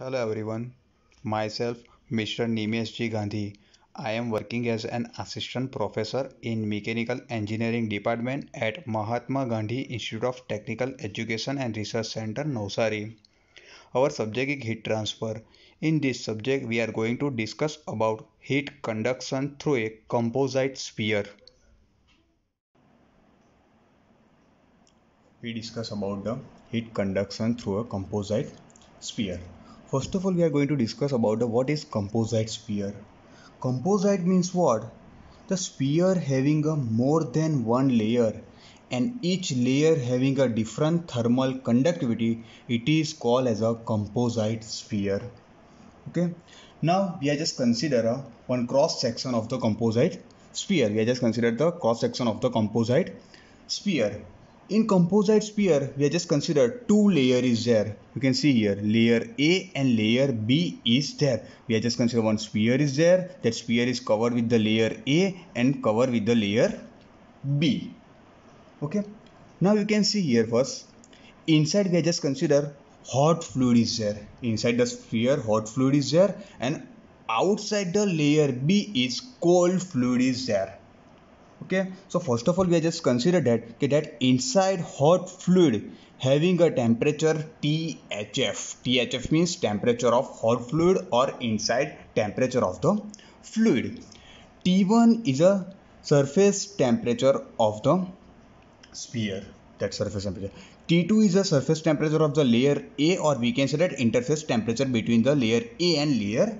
Hello everyone, myself Mr. Nimesh G. Gandhi. I am working as an assistant professor in Mechanical Engineering Department at Mahatma Gandhi Institute of Technical Education and Research Center, Navsari. Our subject is heat transfer. In this subject, we are going to discuss about heat conduction through a composite sphere. We discuss about the heat conduction through a composite sphere. First of all, we are going to discuss about the what is composite sphere. Composite means what? The sphere having a more than one layer and each layer having a different thermal conductivity, it is called as a composite sphere. Okay. Now we are just consider a one cross section of the composite sphere. We are just consider the cross section of the composite sphere in composite sphere we have just considered two layer is there. You can see here layer a and layer b is there. We have just considered one sphere is there. That sphere is covered with the layer a and covered with the layer b. Okay? Now you can see here first inside we have just consider hot fluid is there. Inside the sphere hot fluid is there. And outside the layer b is cold fluid is there okay? So first of all we just consider that okay, that inside hot fluid having a temperature THF THF means temperature of hot fluid or inside temperature of the fluid. T1 is a surface temperature of the sphere. That surface temperature. T2 is the surface temperature of the layer A or we can say that interface temperature between the layer A and layer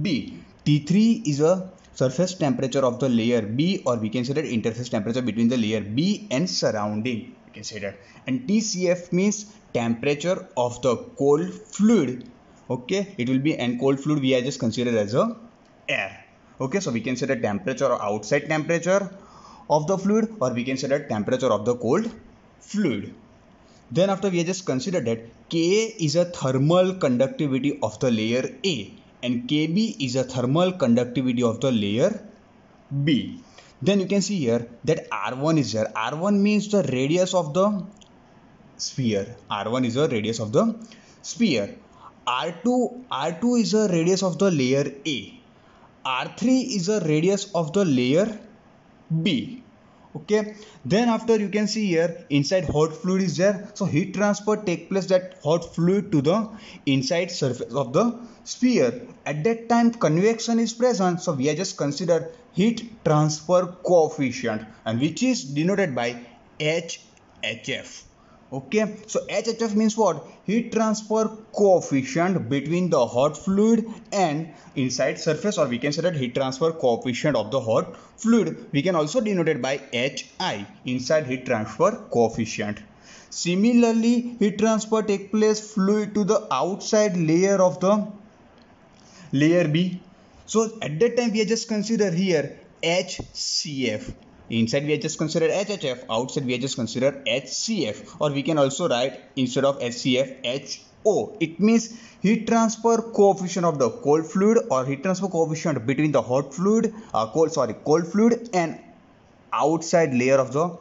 B. T3 is a surface temperature of the layer B or we that interface temperature between the layer B and surrounding that. And TCF means temperature of the cold fluid okay? It will be and cold fluid we are just considered as a air okay? So we the temperature or outside temperature of the fluid or we the temperature of the cold fluid. Then after we just considered that Ka is a thermal conductivity of the layer A and Kb is a thermal conductivity of the layer B. Then you can see here that R1 is there. R1 means the radius of the sphere. R1 is the radius of the sphere. R2 R2 is the radius of the layer A. R3 is the radius of the layer B okay? Then after you can see here inside hot fluid is there. So heat transfer take place that hot fluid to the inside surface of the sphere. At that time convection is present. So we are just consider heat transfer coefficient and which is denoted by HHF okay? So hhf means what? Heat transfer coefficient between the hot fluid and inside surface or we can say that heat transfer coefficient of the hot fluid. We can also denote it by hi inside heat transfer coefficient. Similarly heat transfer take place fluid to the outside layer of the layer b. So at that time we are just consider here hcf Inside we just consider HHF, outside we just consider HCF or we can also write instead of HCF HO. It means heat transfer coefficient of the cold fluid or heat transfer coefficient between the hot fluid, uh, cold sorry, cold fluid and outside layer of the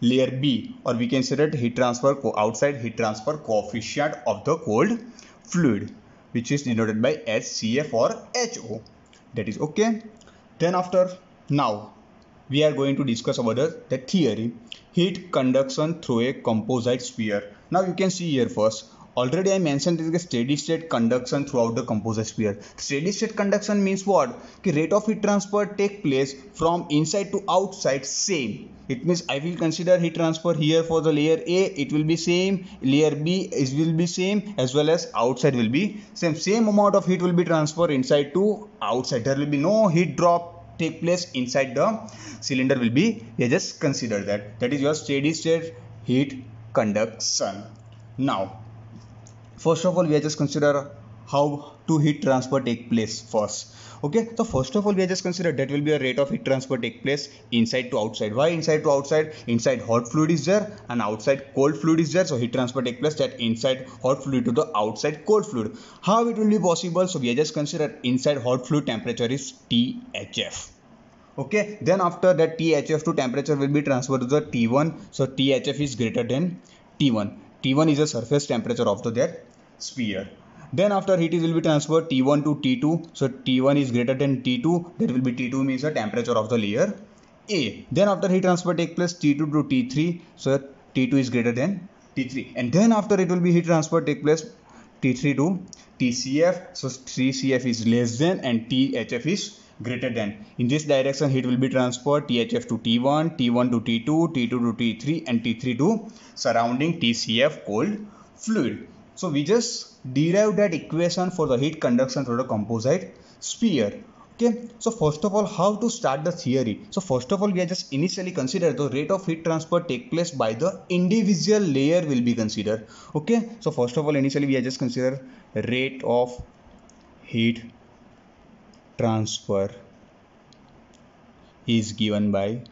layer B or we can say that heat transfer outside heat transfer coefficient of the cold fluid which is denoted by HCF or HO. That is okay. Then after now we are going to discuss about the, the theory heat conduction through a composite sphere. Now you can see here first already i mentioned this is steady state conduction throughout the composite sphere. Steady state conduction means what? The rate of heat transfer take place from inside to outside same. It means i will consider heat transfer here for the layer a it will be same. Layer b is will be same as well as outside will be same. Same amount of heat will be transferred inside to outside. There will be no heat drop take place inside the cylinder will be yeah, just consider that. That is your steady state heat conduction. Now first of all we are just consider how to heat transfer take place first okay so first of all we are just consider that will be a rate of heat transfer take place inside to outside. Why inside to outside? Inside hot fluid is there and outside cold fluid is there. So heat transfer take place that inside hot fluid to the outside cold fluid. How it will be possible? So we are just consider inside hot fluid temperature is THF okay then after that THF to temperature will be transferred to the T1 so THF is greater than T1 T1 is the surface temperature of the that sphere then after heat will be transferred T1 to T2 so T1 is greater than T2 that will be T2 means the temperature of the layer A. Then after heat transfer take place T2 to T3 so T2 is greater than T3 and then after it will be heat transfer take place T3 to TCF so 3CF is less than and THF is greater than. In this direction heat will be transferred THF to T1 T1 to T2 T2 to T3 and T3 to surrounding TCF cold fluid so we just derived that equation for the heat conduction through the composite sphere. Okay? So first of all how to start the theory? So first of all we are just initially consider the rate of heat transfer take place by the individual layer will be considered. Okay? So first of all initially we are just consider rate of heat transfer is given by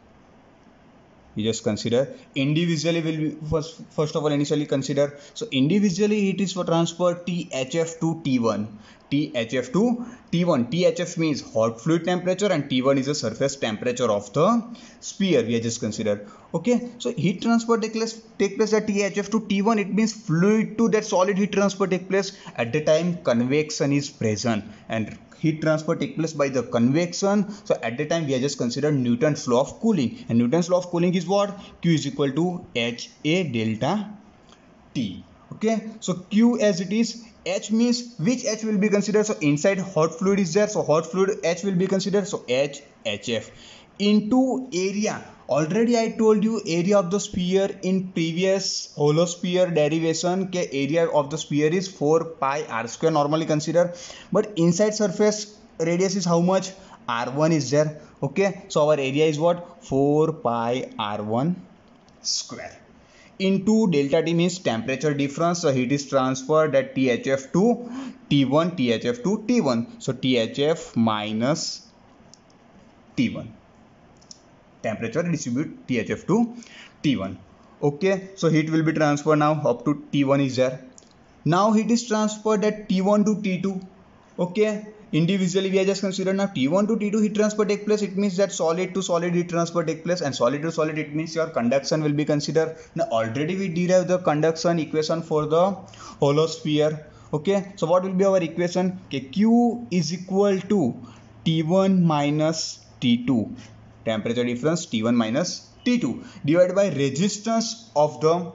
you just consider. Individually will be first first of all initially consider. So individually it is for transfer THF to T1 THF to T1 THF means hot fluid temperature and T1 is the surface temperature of the sphere we just considered. Okay? So heat transfer take place take place at THF to T1 it means fluid to that solid heat transfer take place at the time convection is present and heat transfer take place by the convection. So at the time we are just considered Newton's law of cooling. And Newton's law of cooling is what? Q is equal to H A delta T. Okay? So Q as it is H means which H will be considered? So inside hot fluid is there. So hot fluid H will be considered. So H HF into area. Already i told you area of the sphere in previous hollow sphere derivation ke area of the sphere is 4 pi r square normally consider. But inside surface radius is how much? R1 is there. Okay? So our area is what? 4 pi r1 square. Into delta t means temperature difference. So heat is transferred at thf to t1 thf to t1 so thf minus t1 temperature distribute THF to T1 okay so heat will be transferred now up to T1 is there. Now heat is transferred at T1 to T2 okay individually we are just considered now T1 to T2 heat transfer take place. It means that solid to solid heat transfer take place and solid to solid it means your conduction will be considered. Now already we derived the conduction equation for the hollow sphere okay so what will be our equation? Okay q is equal to t1 minus t2 temperature difference T1 minus T2 divided by resistance of the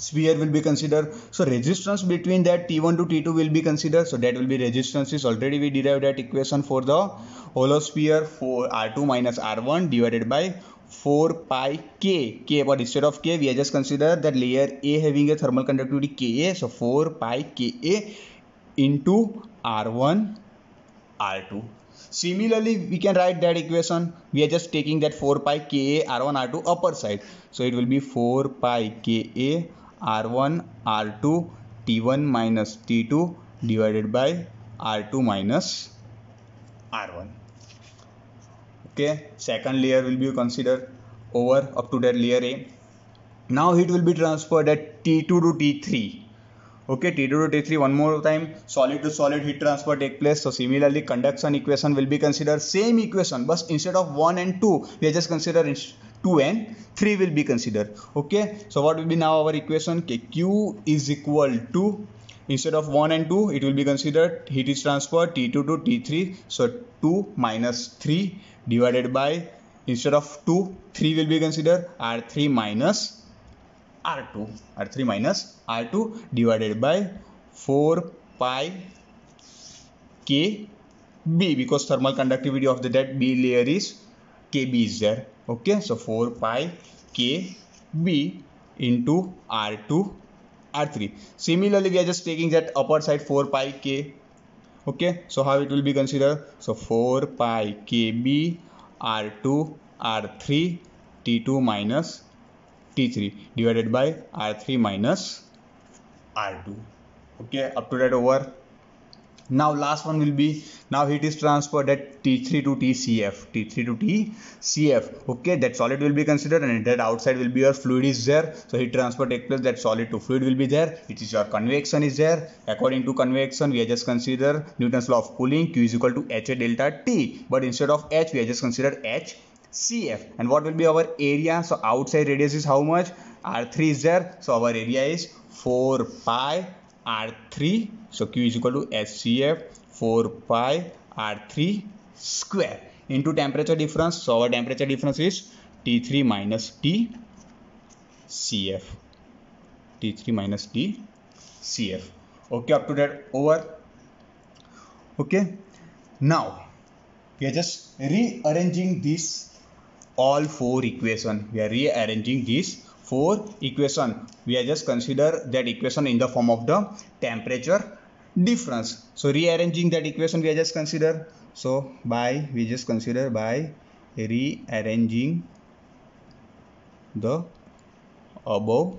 sphere will be considered. So resistance between that t1 to t2 will be considered. So that will be resistance is already we derived that equation for the hollow sphere for r2 minus r1 divided by 4 pi k. K but instead of k we are just consider that layer a having a thermal conductivity ka so 4 pi ka into r1 r2 Similarly, we can write that equation. We are just taking that 4 pi Ka R1 R2 upper side. So it will be 4 pi Ka R1 R2 T1 minus T2 divided by R2 minus R1. Okay, second layer will be considered over up to that layer A. Now heat will be transferred at T2 to T3 okay T2 to T3 one more time. Solid to solid heat transfer take place. So similarly conduction equation will be considered same equation but instead of 1 and 2 we are just consider 2 and 3 will be considered. Okay so what will be now our equation? Okay, q is equal to instead of 1 and 2 it will be considered heat is transferred t2 to t3 so 2 minus 3 divided by instead of 2 3 will be considered r3 minus R two R three minus R two divided by four pi K B because thermal conductivity of the that B layer is K B is there okay so four pi K B into R two R three similarly we are just taking that upper side four pi K okay so how it will be consider so four pi K B R two R three T two minus T3 divided by R3 minus R2 okay up to that over. Now last one will be now heat is transferred at T3 to TCF T3 to TCF okay that solid will be considered and that outside will be your fluid is there. So heat transfer take place that solid to fluid will be there which is your convection is there. According to convection we are just consider Newton's law of cooling Q is equal to H delta T. But instead of H we are just considered H CF and what will be our area? So outside radius is how much? R3 is there. So our area is 4 pi R3 so Q is equal to HCF 4 pi R3 square. Into temperature difference. So our temperature difference is T3 minus T CF T3 minus T CF okay up to that over. Okay. Now we are just rearranging this all four equation. We are rearranging these four equation. We are just consider that equation in the form of the temperature difference. So rearranging that equation we are just consider. So by we just consider by rearranging the above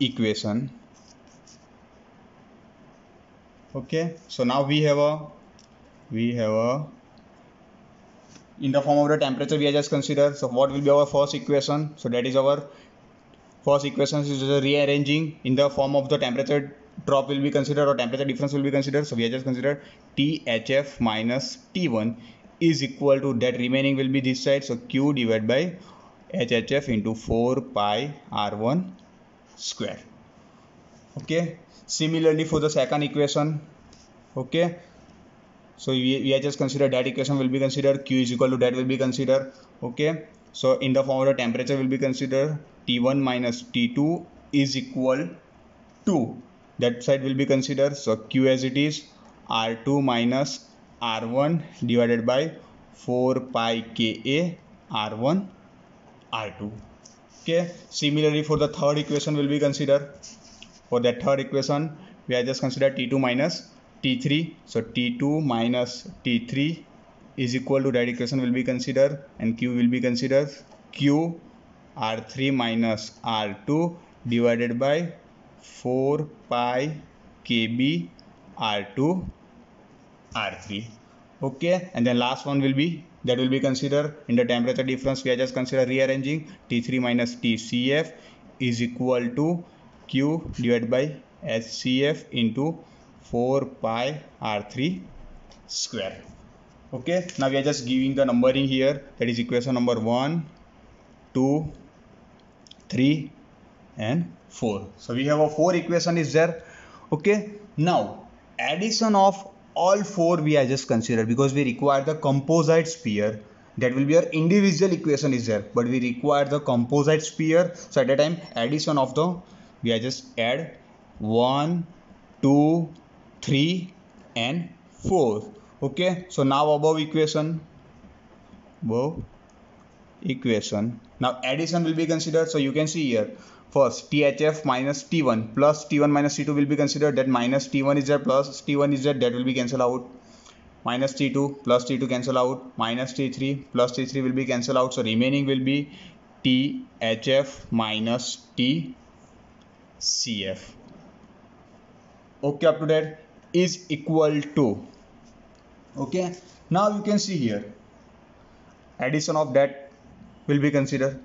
equation. Okay. So now we have a we have a in the form of the temperature we are just consider so what will be our first equation? So that is our first equation is rearranging in the form of the temperature drop will be considered or temperature difference will be considered. So we are just considered THF minus T1 is equal to that remaining will be this side. So Q divided by HHF into 4 pi R1 square. Okay. Similarly for the second equation. Okay so we, we are just consider that equation will be considered q is equal to that will be considered okay? So in the form of the temperature will be considered t1 minus t2 is equal to that side will be considered. So q as it is r2 minus r1 divided by 4 pi ka r1 r2 okay? Similarly for the third equation will be considered. For that third equation we are just consider t2 minus T3 so T2 minus T3 is equal to that equation will be considered and Q will be considered. Q R3 minus R2 divided by 4 pi KB R2 R3 okay and then last one will be that will be considered in the temperature difference we are just consider rearranging. T3 minus TCF is equal to Q divided by HCF into 4 pi r3 square. Okay? Now we are just giving the numbering here. That is equation number 1 2 3 and 4 so we have a 4 equation is there. Okay? Now addition of all four we are just considered because we require the composite sphere. That will be our individual equation is there but we require the composite sphere. So at that time addition of the we are just add 1 2 3 and 4 okay so now above equation above equation. Now addition will be considered so you can see here. First THF minus T1 plus T1 minus T2 will be considered that minus T1 is there plus T1 is there that will be cancelled out. Minus T2 plus T2 cancel out minus T3 plus T3 will be cancelled out so remaining will be THF minus TCF okay up to that is equal to okay? Now you can see here addition of that will be considered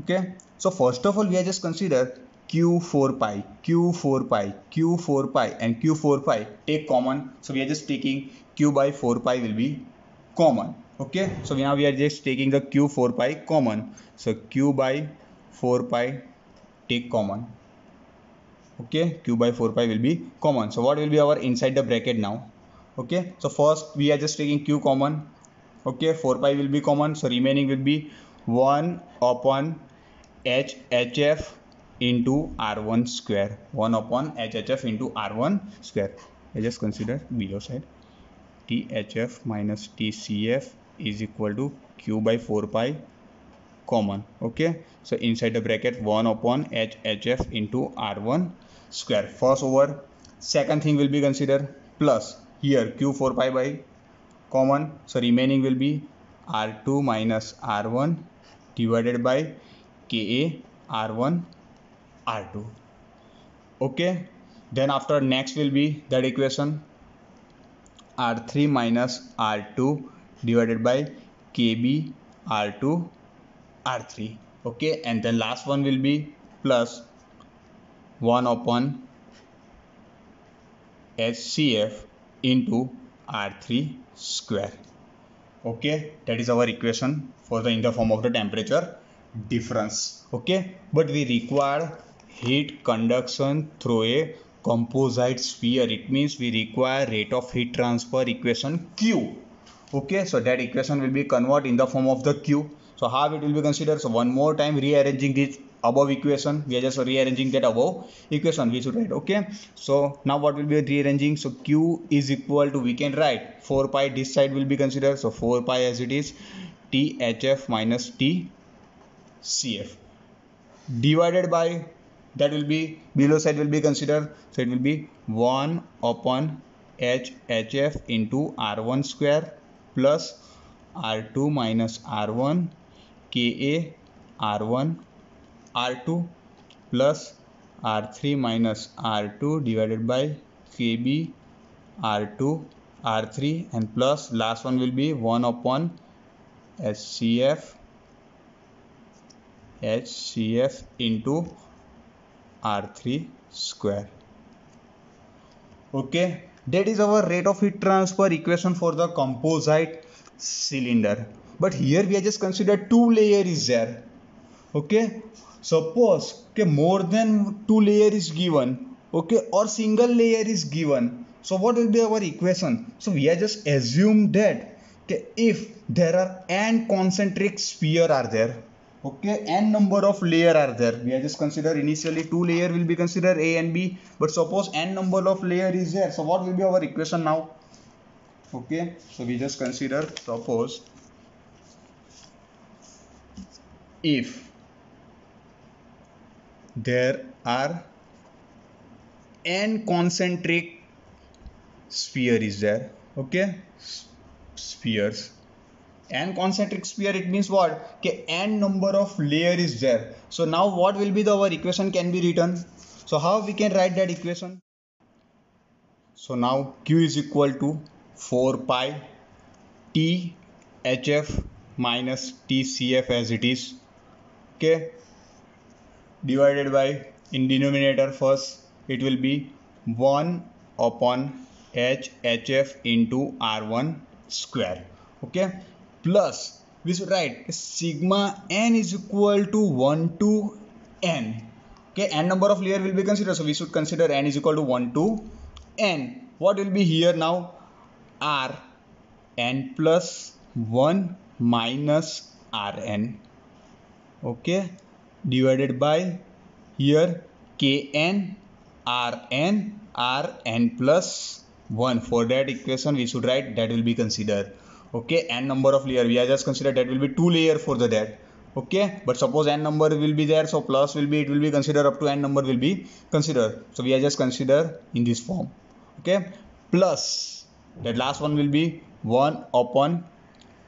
okay? So first of all we are just consider q4 pi q4 pi q4 pi and q4 pi take common. So we are just taking q by 4 pi will be common okay? So now we are just taking the q4 pi common. So q by 4 pi take common okay q by 4 pi will be common. So what will be our inside the bracket now? Okay so first we are just taking q common. Okay 4 pi will be common. So remaining will be 1 upon h hf into r1 square. 1 upon hhf into r1 square. I just consider below side. Thf minus tcf is equal to q by 4 pi common. Okay so inside the bracket 1 upon h hf into r1 square. First over. Second thing will be considered plus. Here q4 pi by common. So remaining will be r2 minus r1 divided by ka r1 r2 okay? Then after next will be that equation. R3 minus r2 divided by kb r2 r3 okay? And then last one will be plus 1 upon HCF into R3 square. Okay, that is our equation for the in the form of the temperature difference. Okay, but we require heat conduction through a composite sphere. It means we require rate of heat transfer equation q. Okay so that equation will be converted in the form of the q. So how it will be considered? So one more time rearranging this above equation we are just rearranging that above equation we should write okay? So now what will be rearranging? So q is equal to we can write 4 pi this side will be considered so 4 pi as it is thf minus t cf divided by that will be below side will be considered so it will be 1 upon h hf into r1 square plus r2 minus r1 ka r1 r2 plus r3 minus r2 divided by kb r2 r3 and plus last one will be 1 upon hcf hcf into r3 square. Okay that is our rate of heat transfer equation for the composite cylinder. But here we are just considered two layer is there. Okay suppose okay more than two layer is given okay or single layer is given. So what will be our equation? So we are just assume that if there are n concentric sphere are there okay n number of layer are there we are just consider initially two layer will be considered a and b but suppose n number of layer is there so what will be our equation now? Okay so we just consider suppose if there are n concentric sphere is there okay? Spheres. n concentric sphere it means what? Okay n number of layer is there. So now what will be the our equation can be written? So how we can write that equation? So now q is equal to 4 pi t hf minus tcf as it is okay divided by in denominator first it will be 1 upon h hf into r1 square. Okay? Plus we should write sigma n is equal to 1 to n. Okay? N number of layer will be considered. So we should consider n is equal to 1 to n. What will be here now? R n plus 1 minus rn okay divided by here kn rn rn plus 1 for that equation we should write that will be considered. Okay n number of layer. We are just consider that will be two layer for the that. Okay but suppose n number will be there so plus will be it will be considered up to n number will be considered. So we are just consider in this form. Okay plus that last one will be 1 upon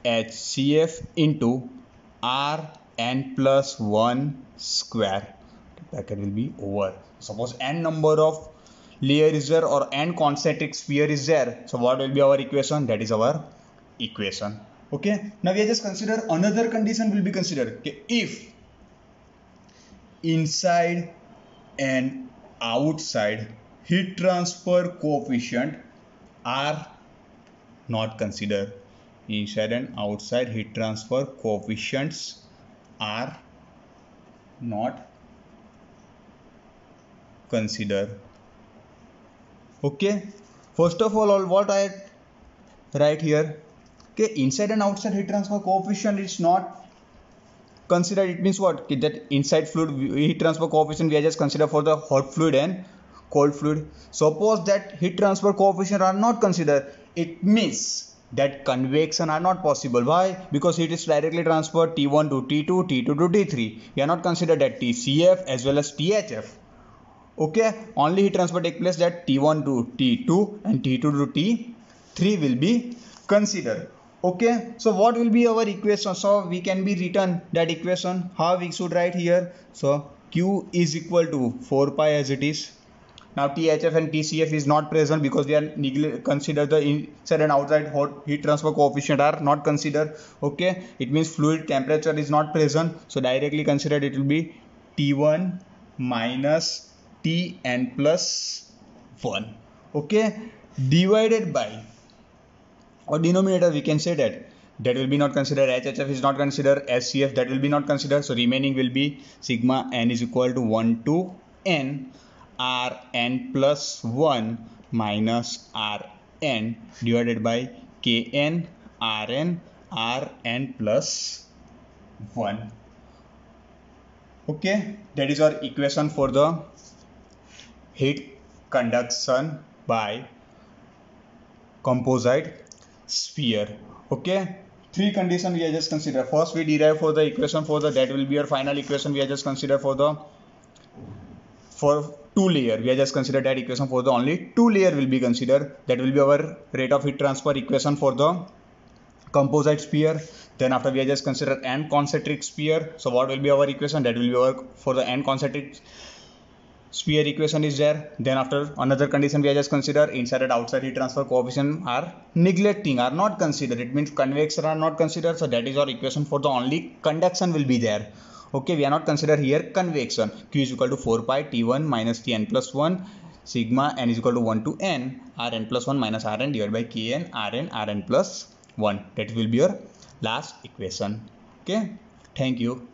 hcf into r n plus 1 square. Bracket will be over. Suppose n number of layer is there or n concentric sphere is there. So what will be our equation? That is our equation. Okay? Now we are just consider another condition will be considered. Okay? If inside and outside heat transfer coefficient are not considered. Inside and outside heat transfer coefficients are not considered. Okay. First of all what i write here okay inside and outside heat transfer coefficient is not considered. It means what? That inside fluid heat transfer coefficient we are just consider for the hot fluid and cold fluid. Suppose that heat transfer coefficient are not considered. It means that convection are not possible. Why? Because it is directly transferred t1 to t2 t2 to t3 we are not considered that tcf as well as thf okay? Only heat transfer take place that t1 to t2 and t2 to t3 will be considered. Okay? So what will be our equation? So we can be written that equation. How we should write here? So q is equal to 4 pi as it is now THF and TCF is not present because they are considered the inside and outside hot heat transfer coefficient are not considered. Okay, it means fluid temperature is not present. So directly considered it will be T1 minus Tn plus 1. Okay, divided by or denominator we can say that that will be not considered HHF is not considered HCF that will be not considered so remaining will be sigma n is equal to 1 to n rn plus 1 minus rn divided by kn rn rn plus 1 okay that is our equation for the heat conduction by composite sphere. Okay three conditions we are just consider. First we derive for the equation for the that will be our final equation we are just consider for the for two layer we are just considered that equation for the only two layer will be considered. That will be our rate of heat transfer equation for the composite sphere. Then after we are just consider n concentric sphere. So what will be our equation? That will be our for the n concentric sphere equation is there. Then after another condition we are just consider inside and outside heat transfer coefficient are neglecting are not considered. It means convection are not considered. So that is our equation for the only conduction will be there okay we are not consider here. Convection. Q is equal to 4 pi t1 minus tn plus 1 sigma n is equal to 1 to n. Rn plus 1 minus rn divided by kn. Rn rn plus 1 that will be your last equation. Okay? Thank you